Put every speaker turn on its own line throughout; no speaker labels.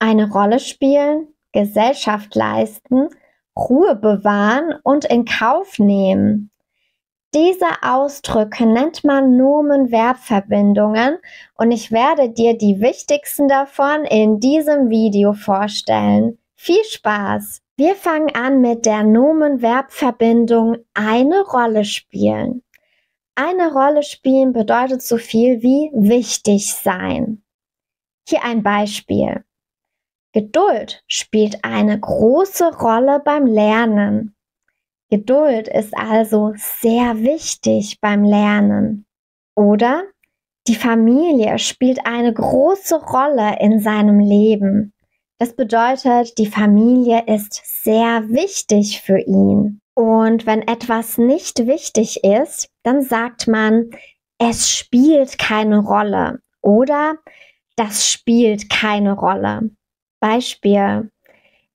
Eine Rolle spielen, Gesellschaft leisten, Ruhe bewahren und in Kauf nehmen. Diese Ausdrücke nennt man Nomen-Verbverbindungen und ich werde dir die wichtigsten davon in diesem Video vorstellen. Viel Spaß! Wir fangen an mit der Nomen-Verbverbindung eine Rolle spielen. Eine Rolle spielen bedeutet so viel wie wichtig sein. Hier ein Beispiel. Geduld spielt eine große Rolle beim Lernen. Geduld ist also sehr wichtig beim Lernen. Oder die Familie spielt eine große Rolle in seinem Leben. Das bedeutet, die Familie ist sehr wichtig für ihn. Und wenn etwas nicht wichtig ist, dann sagt man, es spielt keine Rolle oder das spielt keine Rolle. Beispiel.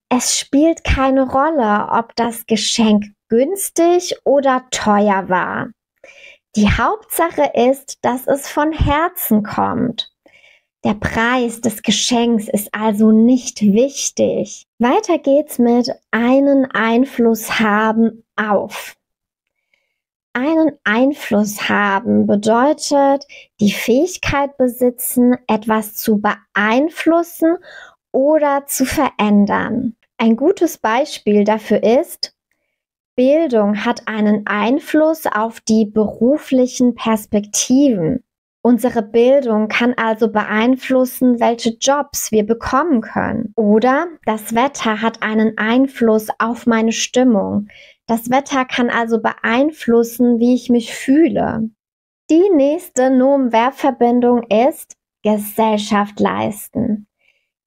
Es spielt keine Rolle, ob das Geschenk günstig oder teuer war. Die Hauptsache ist, dass es von Herzen kommt. Der Preis des Geschenks ist also nicht wichtig. Weiter geht's mit einen Einfluss haben auf. Einen Einfluss haben bedeutet die Fähigkeit besitzen, etwas zu beeinflussen oder zu verändern. Ein gutes Beispiel dafür ist, Bildung hat einen Einfluss auf die beruflichen Perspektiven. Unsere Bildung kann also beeinflussen, welche Jobs wir bekommen können. Oder das Wetter hat einen Einfluss auf meine Stimmung. Das Wetter kann also beeinflussen, wie ich mich fühle. Die nächste Nomen-Verbverbindung ist Gesellschaft leisten.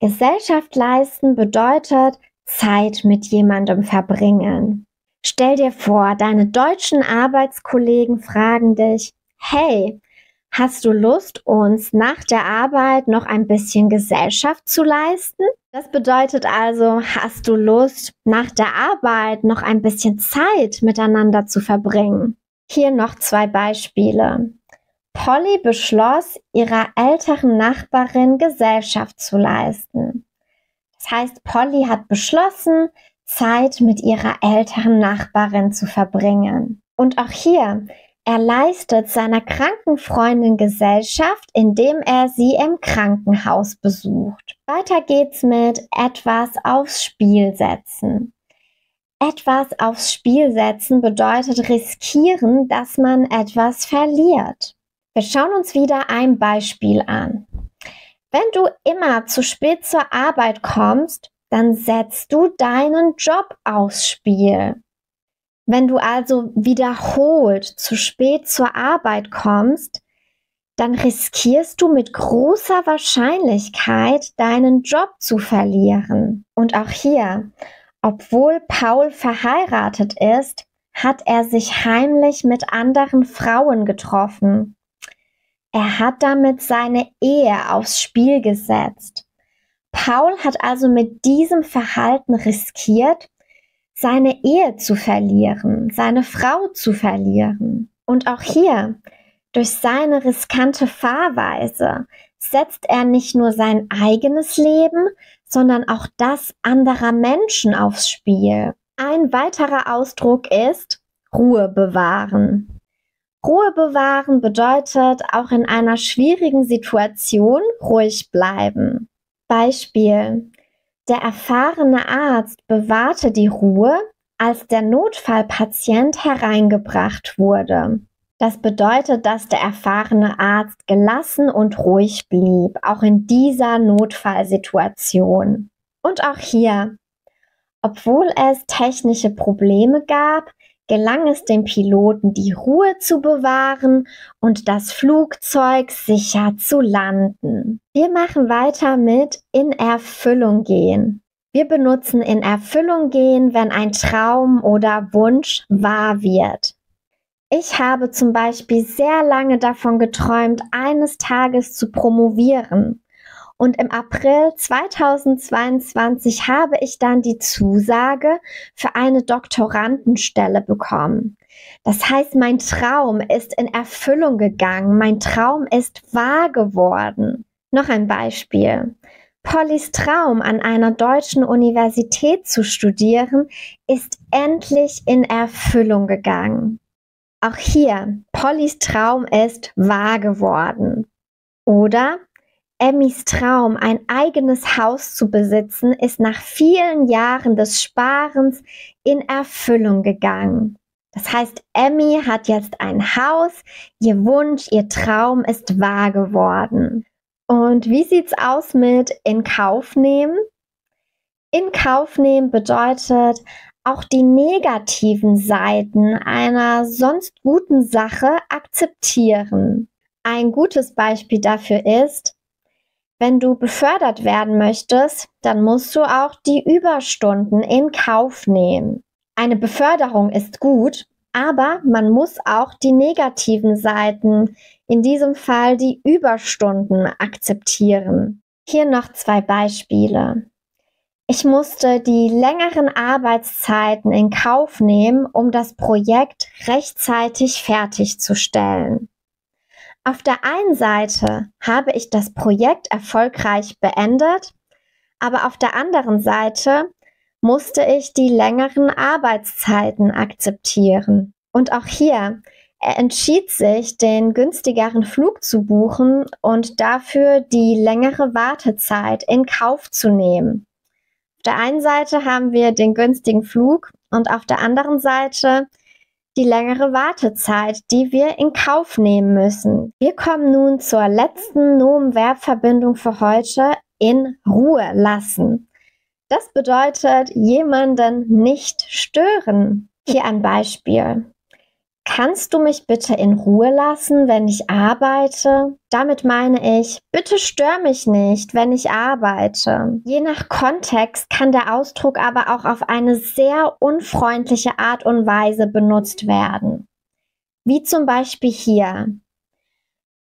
Gesellschaft leisten bedeutet Zeit mit jemandem verbringen. Stell dir vor, deine deutschen Arbeitskollegen fragen dich, hey, hast du Lust, uns nach der Arbeit noch ein bisschen Gesellschaft zu leisten? Das bedeutet also, hast du Lust, nach der Arbeit noch ein bisschen Zeit miteinander zu verbringen? Hier noch zwei Beispiele. Polly beschloss, ihrer älteren Nachbarin Gesellschaft zu leisten. Das heißt, Polly hat beschlossen, Zeit mit ihrer älteren Nachbarin zu verbringen. Und auch hier, er leistet seiner kranken Freundin Gesellschaft, indem er sie im Krankenhaus besucht. Weiter geht's mit etwas aufs Spiel setzen. Etwas aufs Spiel setzen bedeutet riskieren, dass man etwas verliert. Wir schauen uns wieder ein Beispiel an. Wenn du immer zu spät zur Arbeit kommst, dann setzt du deinen Job aufs Spiel. Wenn du also wiederholt zu spät zur Arbeit kommst, dann riskierst du mit großer Wahrscheinlichkeit deinen Job zu verlieren. Und auch hier, obwohl Paul verheiratet ist, hat er sich heimlich mit anderen Frauen getroffen. Er hat damit seine Ehe aufs Spiel gesetzt. Paul hat also mit diesem Verhalten riskiert, seine Ehe zu verlieren, seine Frau zu verlieren. Und auch hier, durch seine riskante Fahrweise, setzt er nicht nur sein eigenes Leben, sondern auch das anderer Menschen aufs Spiel. Ein weiterer Ausdruck ist Ruhe bewahren. Ruhe bewahren bedeutet auch in einer schwierigen Situation ruhig bleiben. Beispiel. Der erfahrene Arzt bewahrte die Ruhe, als der Notfallpatient hereingebracht wurde. Das bedeutet, dass der erfahrene Arzt gelassen und ruhig blieb, auch in dieser Notfallsituation. Und auch hier, obwohl es technische Probleme gab, gelang es dem Piloten, die Ruhe zu bewahren und das Flugzeug sicher zu landen. Wir machen weiter mit in Erfüllung gehen. Wir benutzen in Erfüllung gehen, wenn ein Traum oder Wunsch wahr wird. Ich habe zum Beispiel sehr lange davon geträumt, eines Tages zu promovieren. Und im April 2022 habe ich dann die Zusage für eine Doktorandenstelle bekommen. Das heißt, mein Traum ist in Erfüllung gegangen. Mein Traum ist wahr geworden. Noch ein Beispiel. Pollys Traum, an einer deutschen Universität zu studieren, ist endlich in Erfüllung gegangen. Auch hier, Pollys Traum ist wahr geworden. Oder Emmys Traum, ein eigenes Haus zu besitzen, ist nach vielen Jahren des Sparens in Erfüllung gegangen. Das heißt, Emmy hat jetzt ein Haus, ihr Wunsch, ihr Traum ist wahr geworden. Und wie sieht's aus mit in Kauf nehmen? In Kauf nehmen bedeutet auch die negativen Seiten einer sonst guten Sache akzeptieren. Ein gutes Beispiel dafür ist, wenn du befördert werden möchtest, dann musst du auch die Überstunden in Kauf nehmen. Eine Beförderung ist gut, aber man muss auch die negativen Seiten, in diesem Fall die Überstunden, akzeptieren. Hier noch zwei Beispiele. Ich musste die längeren Arbeitszeiten in Kauf nehmen, um das Projekt rechtzeitig fertigzustellen. Auf der einen Seite habe ich das Projekt erfolgreich beendet, aber auf der anderen Seite musste ich die längeren Arbeitszeiten akzeptieren. Und auch hier, er entschied sich, den günstigeren Flug zu buchen und dafür die längere Wartezeit in Kauf zu nehmen. Auf der einen Seite haben wir den günstigen Flug und auf der anderen Seite die längere Wartezeit, die wir in Kauf nehmen müssen. Wir kommen nun zur letzten Nomen-Verbverbindung für heute in Ruhe lassen. Das bedeutet jemanden nicht stören. Hier ein Beispiel. Kannst du mich bitte in Ruhe lassen, wenn ich arbeite? Damit meine ich, bitte stör mich nicht, wenn ich arbeite. Je nach Kontext kann der Ausdruck aber auch auf eine sehr unfreundliche Art und Weise benutzt werden. Wie zum Beispiel hier.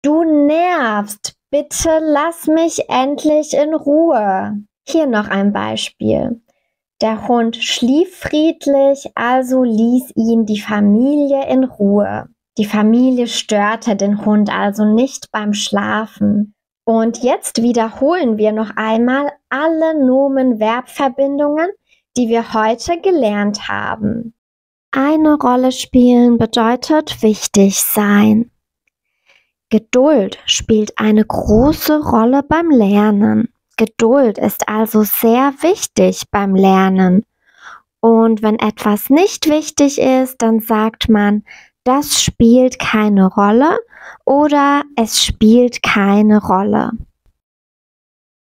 Du nervst, bitte lass mich endlich in Ruhe. Hier noch ein Beispiel. Der Hund schlief friedlich, also ließ ihn die Familie in Ruhe. Die Familie störte den Hund also nicht beim Schlafen. Und jetzt wiederholen wir noch einmal alle Nomen-Verbverbindungen, die wir heute gelernt haben. Eine Rolle spielen bedeutet wichtig sein. Geduld spielt eine große Rolle beim Lernen. Geduld ist also sehr wichtig beim Lernen. Und wenn etwas nicht wichtig ist, dann sagt man, das spielt keine Rolle oder es spielt keine Rolle.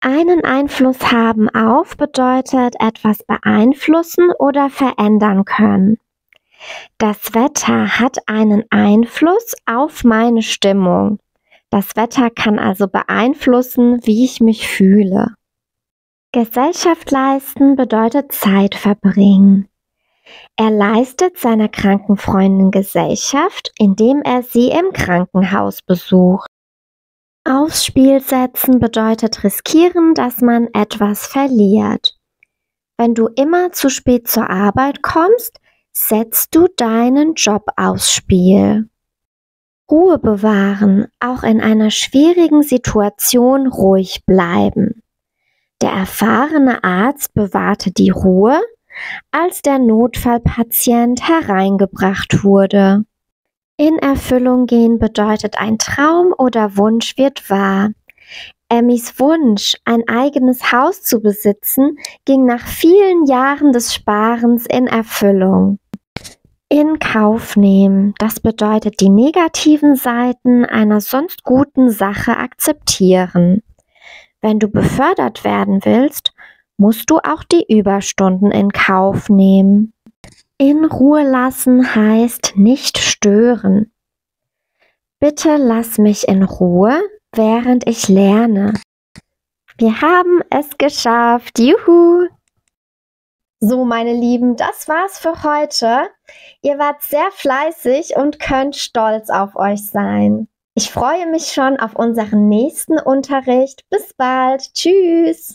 Einen Einfluss haben auf bedeutet etwas beeinflussen oder verändern können. Das Wetter hat einen Einfluss auf meine Stimmung. Das Wetter kann also beeinflussen, wie ich mich fühle. Gesellschaft leisten bedeutet Zeit verbringen. Er leistet seiner kranken Freundin Gesellschaft, indem er sie im Krankenhaus besucht. Aufs Spiel setzen bedeutet riskieren, dass man etwas verliert. Wenn du immer zu spät zur Arbeit kommst, setzt du deinen Job aufs Spiel. Ruhe bewahren, auch in einer schwierigen Situation ruhig bleiben. Der erfahrene Arzt bewahrte die Ruhe, als der Notfallpatient hereingebracht wurde. In Erfüllung gehen bedeutet ein Traum oder Wunsch wird wahr. Emmys Wunsch, ein eigenes Haus zu besitzen, ging nach vielen Jahren des Sparens in Erfüllung in Kauf nehmen. Das bedeutet die negativen Seiten einer sonst guten Sache akzeptieren. Wenn du befördert werden willst, musst du auch die Überstunden in Kauf nehmen. In Ruhe lassen heißt nicht stören. Bitte lass mich in Ruhe, während ich lerne. Wir haben es geschafft. Juhu! So, meine Lieben, das war's für heute. Ihr wart sehr fleißig und könnt stolz auf euch sein. Ich freue mich schon auf unseren nächsten Unterricht. Bis bald. Tschüss.